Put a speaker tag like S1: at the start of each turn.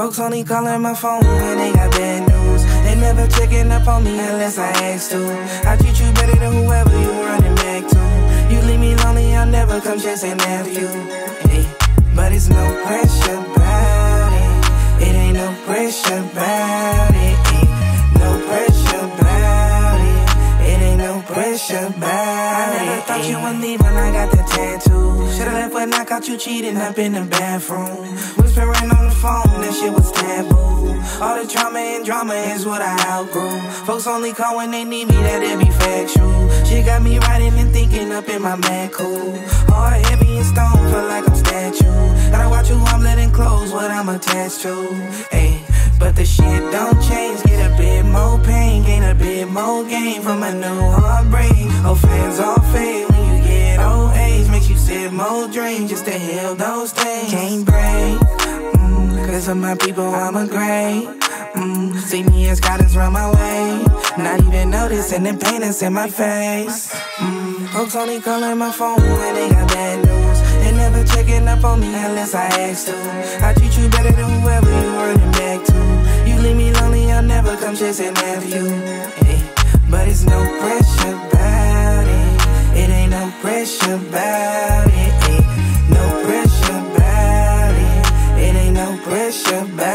S1: Folks only calling my phone when they got bad news. They never checking up on me unless I ask to. I treat you better than whoever you running back to. You leave me lonely, I'll never come chasing after you. Hey, but it's no pressure pressure. I never thought you would leave when I got that tattoo. Should've left when I out you cheating up in the bathroom. Whispering on the phone, that shit was taboo. All the trauma and drama is what I outgrew. Folks only call when they need me, that it be factual. She got me writing and thinking up in my man cool. Heart heavy and stone, feel like I'm statue. Gotta watch who I'm letting close, what I'm attached to. Hey, but the shit don't change. Get a bit more pain, gain a bit more gain from a new heartbreak. Oh, fans all fade when you get old age. Makes you sip more dreams just to heal those things. Can't break. Mm, Cause of my people, I'm a great. Mm, see me as guidance round my way. Not even noticing the pain that's in my face. Mm, folks only calling my phone when they got bad news. They never checking up on me unless I ask to. I treat you better than whoever you running back to. You leave me lonely, I'll never come chasing after you. Hey, but it's pressure baby. no pressure baby. it. Ain't no pressure about.